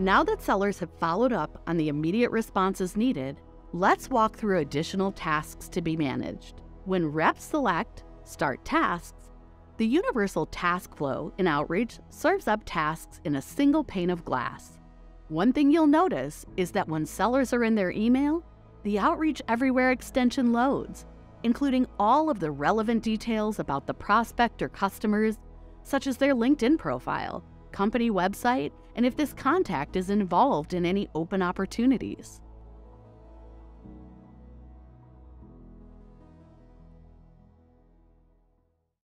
Now that sellers have followed up on the immediate responses needed, let's walk through additional tasks to be managed. When reps select Start Tasks, the universal task flow in Outreach serves up tasks in a single pane of glass. One thing you'll notice is that when sellers are in their email, the Outreach Everywhere extension loads, including all of the relevant details about the prospect or customers, such as their LinkedIn profile, company website, and if this contact is involved in any open opportunities.